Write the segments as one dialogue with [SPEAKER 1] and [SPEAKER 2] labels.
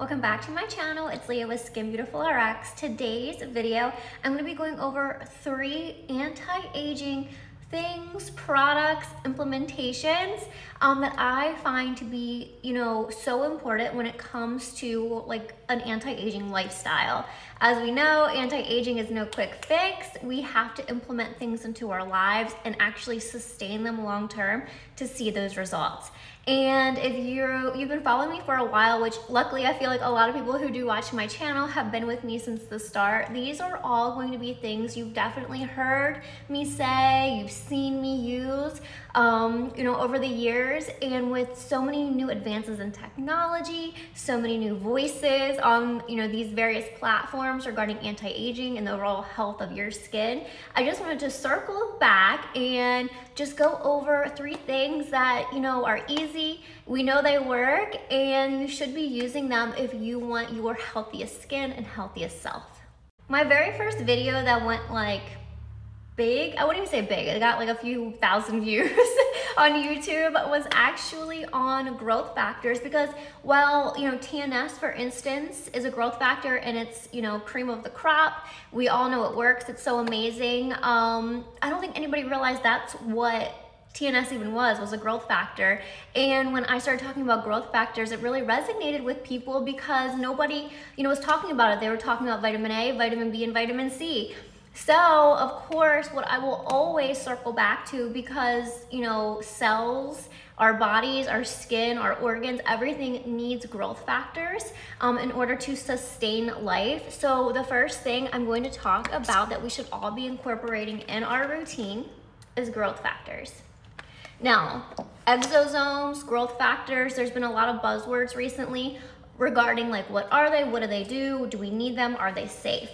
[SPEAKER 1] Welcome back to my channel. It's Leah with Skin Beautiful RX. Today's video, I'm gonna be going over three anti-aging things, products, implementations um, that I find to be, you know, so important when it comes to like an anti-aging lifestyle. As we know, anti-aging is no quick fix. We have to implement things into our lives and actually sustain them long term to see those results. And if you're, you've been following me for a while, which luckily I feel like a lot of people who do watch my channel have been with me since the start, these are all going to be things you've definitely heard me say, you've seen me use, um, you know, over the years. And with so many new advances in technology, so many new voices on, you know, these various platforms regarding anti-aging and the overall health of your skin, I just wanted to circle back and just go over three things that, you know, are easy. We know they work and you should be using them if you want your healthiest skin and healthiest self. My very first video that went like big, I wouldn't even say big, it got like a few thousand views on YouTube, was actually on growth factors because while, you know, TNS, for instance, is a growth factor and it's, you know, cream of the crop, we all know it works, it's so amazing. Um, I don't think anybody realized that's what TNS even was, was a growth factor. And when I started talking about growth factors, it really resonated with people because nobody, you know, was talking about it. They were talking about vitamin A, vitamin B, and vitamin C. So, of course, what I will always circle back to because, you know, cells, our bodies, our skin, our organs, everything needs growth factors um, in order to sustain life. So, the first thing I'm going to talk about that we should all be incorporating in our routine is growth factors. Now, exosomes, growth factors, there's been a lot of buzzwords recently regarding like what are they, what do they do, do we need them, are they safe?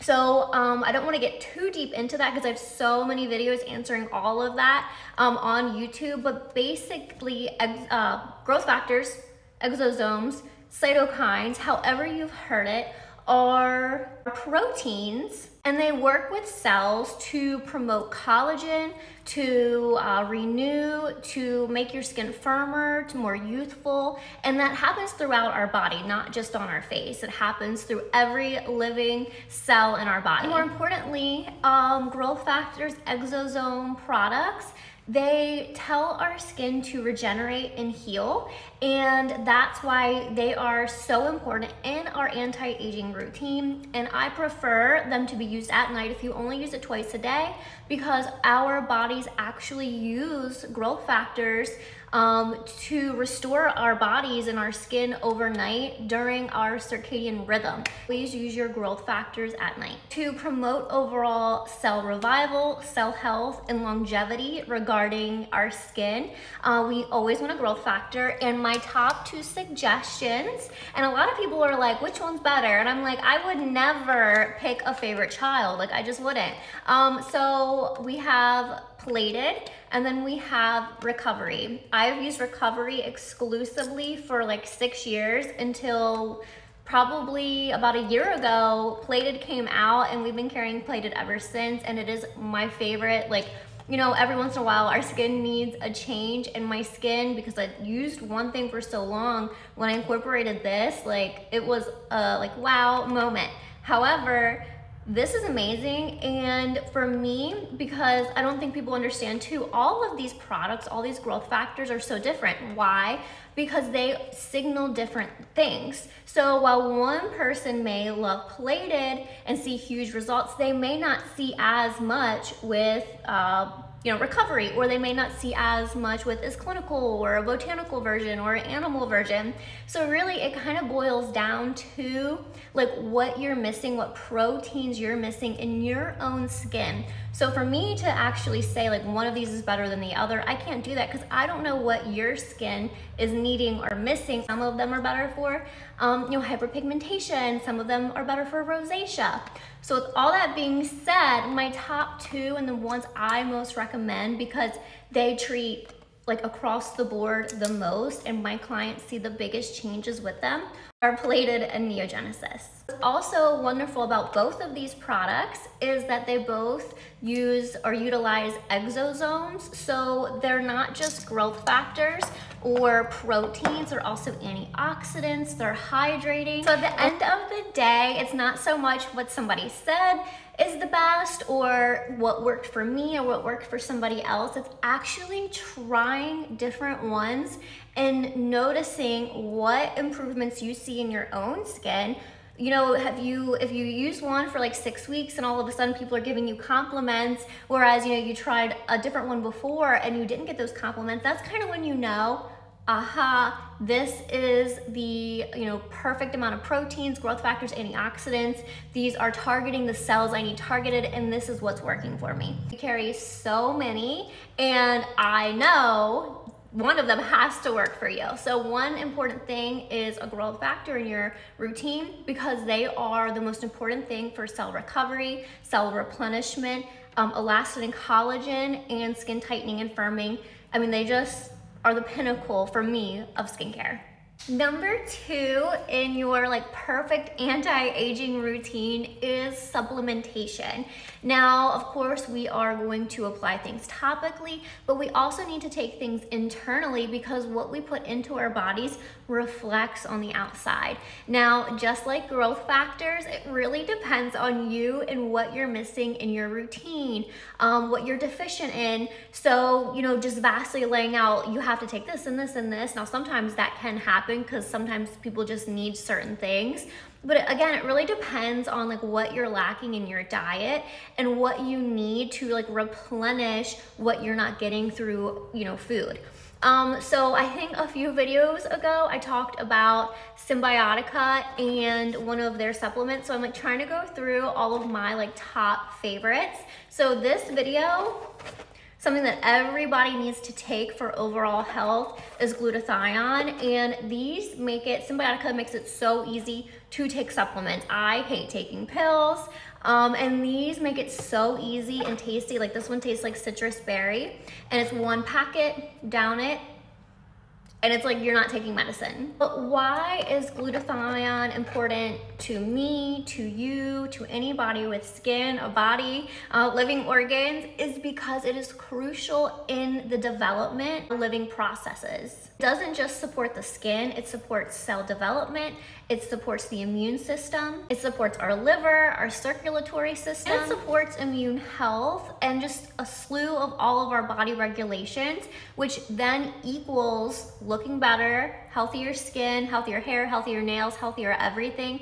[SPEAKER 1] So um, I don't want to get too deep into that because I have so many videos answering all of that um, on YouTube. But basically, uh, growth factors, exosomes, cytokines, however you've heard it, are proteins and they work with cells to promote collagen, to uh, renew, to make your skin firmer, to more youthful. And that happens throughout our body, not just on our face. It happens through every living cell in our body. More importantly, um, growth factors, exosome products, they tell our skin to regenerate and heal and that's why they are so important in our anti-aging routine and I prefer them to be used at night if you only use it twice a day because our bodies actually use growth factors um, to restore our bodies and our skin overnight during our circadian rhythm. Please use your growth factors at night. To promote overall cell revival, cell health, and longevity regarding our skin, uh, we always want a growth factor. And my top two suggestions, and a lot of people are like, which one's better? And I'm like, I would never pick a favorite child. Like, I just wouldn't. Um, so we have plated and then we have recovery. I've used recovery exclusively for like six years until probably about a year ago, plated came out and we've been carrying plated ever since. And it is my favorite, like, you know, every once in a while our skin needs a change and my skin, because I used one thing for so long, when I incorporated this, like it was a like wow moment. However, this is amazing. And for me, because I don't think people understand too, all of these products, all these growth factors are so different. Why? Because they signal different things. So while one person may love plated and see huge results, they may not see as much with uh, you know, recovery, or they may not see as much with this clinical or a botanical version or an animal version. So really it kind of boils down to like what you're missing, what proteins you're missing in your own skin. So for me to actually say like one of these is better than the other, I can't do that because I don't know what your skin is needing or missing. Some of them are better for um, you know, hyperpigmentation. Some of them are better for rosacea. So with all that being said, my top two and the ones I most recommend because they treat like across the board the most and my clients see the biggest changes with them are plated and neogenesis. What's also wonderful about both of these products is that they both use or utilize exosomes. So they're not just growth factors or proteins, they're also antioxidants, they're hydrating. So at the end of the day, it's not so much what somebody said, is the best or what worked for me or what worked for somebody else. It's actually trying different ones and noticing what improvements you see in your own skin you know, have you, if you use one for like six weeks and all of a sudden people are giving you compliments, whereas, you know, you tried a different one before and you didn't get those compliments, that's kind of when you know, aha, this is the, you know, perfect amount of proteins, growth factors, antioxidants. These are targeting the cells I need targeted and this is what's working for me. I carry so many and I know one of them has to work for you. So one important thing is a growth factor in your routine because they are the most important thing for cell recovery, cell replenishment, um, elastin and collagen, and skin tightening and firming. I mean, they just are the pinnacle for me of skincare. Number two in your like perfect anti-aging routine is supplementation. Now, of course, we are going to apply things topically, but we also need to take things internally because what we put into our bodies reflects on the outside. Now, just like growth factors, it really depends on you and what you're missing in your routine, um, what you're deficient in. So, you know, just vastly laying out, you have to take this and this and this. Now, sometimes that can happen because sometimes people just need certain things. But again, it really depends on like what you're lacking in your diet and what you need to like replenish what you're not getting through, you know, food. Um, so I think a few videos ago, I talked about Cymbiotika and one of their supplements. So I'm like trying to go through all of my like top favorites. So this video, something that everybody needs to take for overall health is glutathione. And these make it, Cymbiotika makes it so easy to take supplements. I hate taking pills. Um, and these make it so easy and tasty. Like this one tastes like citrus berry and it's one packet, down it, and it's like you're not taking medicine. But why is glutathione important to me, to you, to anybody with skin, a body, uh, living organs? Is because it is crucial in the development of living processes. It doesn't just support the skin, it supports cell development, it supports the immune system, it supports our liver, our circulatory system, it supports immune health, and just a slew of all of our body regulations, which then equals looking better, healthier skin, healthier hair, healthier nails, healthier everything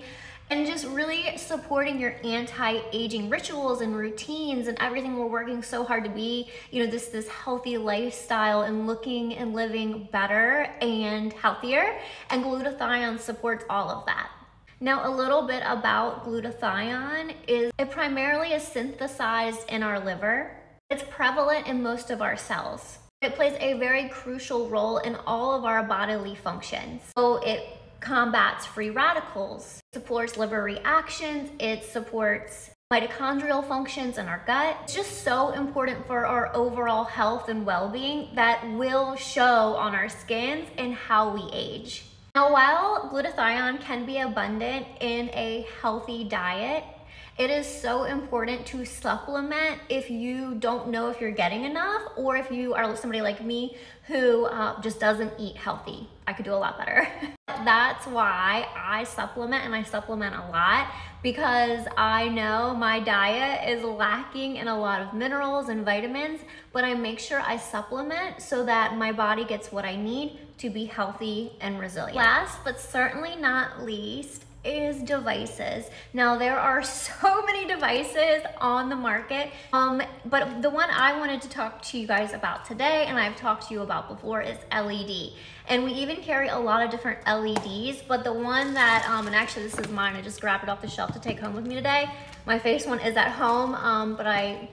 [SPEAKER 1] and just really supporting your anti-aging rituals and routines and everything. We're working so hard to be you know this this healthy lifestyle and looking and living better and healthier and glutathione supports all of that. Now a little bit about glutathione is it primarily is synthesized in our liver. It's prevalent in most of our cells it plays a very crucial role in all of our bodily functions. So it combats free radicals, supports liver reactions, it supports mitochondrial functions in our gut. It's just so important for our overall health and well-being that will show on our skins and how we age. Now, while glutathione can be abundant in a healthy diet, it is so important to supplement if you don't know if you're getting enough or if you are somebody like me who uh, just doesn't eat healthy. I could do a lot better. That's why I supplement and I supplement a lot because I know my diet is lacking in a lot of minerals and vitamins, but I make sure I supplement so that my body gets what I need to be healthy and resilient. Last but certainly not least is devices. Now there are so many devices on the market, um, but the one I wanted to talk to you guys about today and I've talked to you about before is LED. And we even carry a lot of different LEDs, but the one that, um, and actually this is mine, I just grabbed it off the shelf to take home with me today. My face one is at home, um, but I,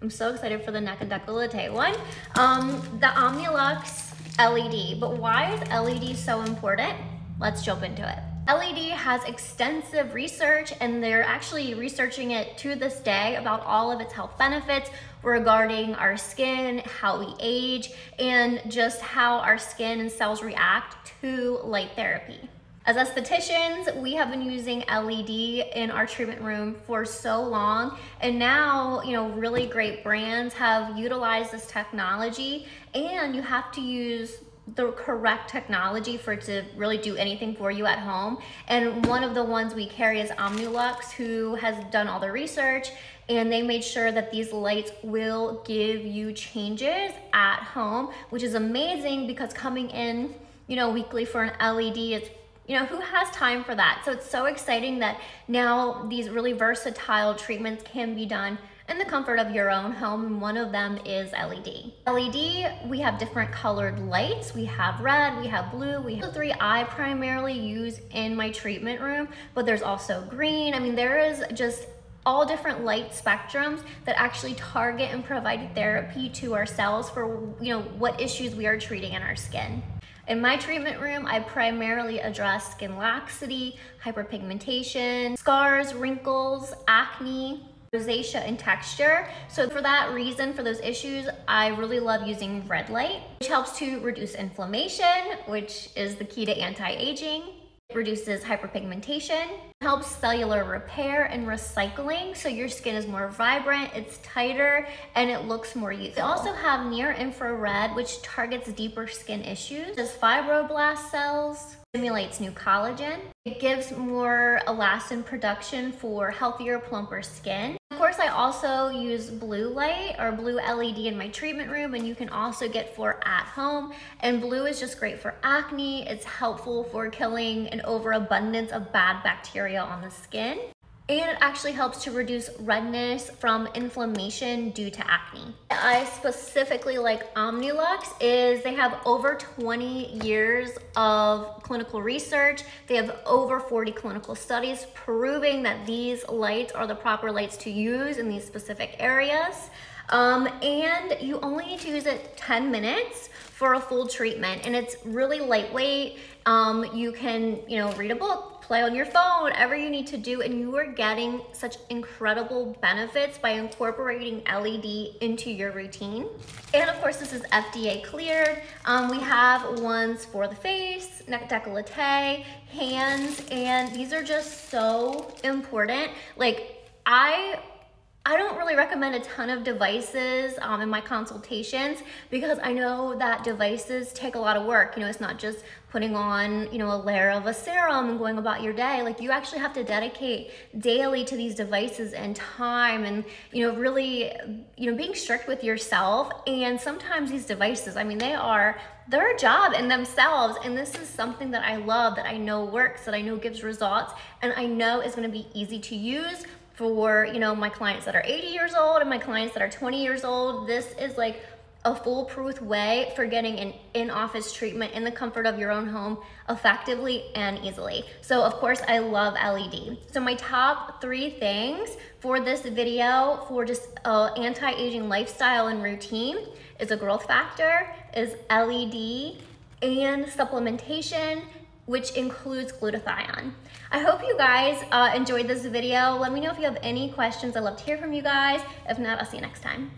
[SPEAKER 1] I'm so excited for the neck and decollete one. Um, the Omnilux LED, but why is LED so important? Let's jump into it. LED has extensive research and they're actually researching it to this day about all of its health benefits regarding our skin, how we age, and just how our skin and cells react to light therapy. As estheticians, we have been using LED in our treatment room for so long. And now, you know, really great brands have utilized this technology and you have to use the correct technology for it to really do anything for you at home. And one of the ones we carry is Omnilux, who has done all the research and they made sure that these lights will give you changes at home, which is amazing because coming in, you know, weekly for an LED, it's you know, who has time for that? So it's so exciting that now these really versatile treatments can be done in the comfort of your own home, one of them is LED. LED, we have different colored lights. We have red, we have blue, we have the three I primarily use in my treatment room, but there's also green. I mean, there is just all different light spectrums that actually target and provide therapy to our cells for you know what issues we are treating in our skin. In my treatment room, I primarily address skin laxity, hyperpigmentation, scars, wrinkles, acne, rosacea and texture. So for that reason, for those issues, I really love using red light, which helps to reduce inflammation, which is the key to anti-aging reduces hyperpigmentation, helps cellular repair and recycling so your skin is more vibrant, it's tighter, and it looks more youthful. They also have near infrared, which targets deeper skin issues, does fibroblast cells, stimulates new collagen. It gives more elastin production for healthier, plumper skin. Of course, I also use blue light or blue LED in my treatment room and you can also get for at home. And blue is just great for acne. It's helpful for killing an overabundance of bad bacteria on the skin and it actually helps to reduce redness from inflammation due to acne. I specifically like Omnilux is they have over 20 years of clinical research. They have over 40 clinical studies proving that these lights are the proper lights to use in these specific areas. Um, and you only need to use it 10 minutes for a full treatment and it's really lightweight. Um, you can, you know, read a book, play on your phone, whatever you need to do, and you are getting such incredible benefits by incorporating LED into your routine. And of course, this is FDA cleared. Um, we have ones for the face, neck decollete, hands, and these are just so important. Like, I I don't really recommend a ton of devices um, in my consultations because I know that devices take a lot of work. You know, it's not just putting on, you know, a layer of a serum and going about your day. Like you actually have to dedicate daily to these devices and time and, you know, really, you know, being strict with yourself. And sometimes these devices, I mean, they are, they're job in themselves. And this is something that I love, that I know works, that I know gives results, and I know is gonna be easy to use for you know my clients that are 80 years old and my clients that are 20 years old this is like a foolproof way for getting an in-office treatment in the comfort of your own home effectively and easily. So of course I love LED. So my top three things for this video for just uh, anti-aging lifestyle and routine is a growth factor, is LED, and supplementation, which includes glutathione. I hope you guys uh, enjoyed this video. Let me know if you have any questions. I'd love to hear from you guys. If not, I'll see you next time.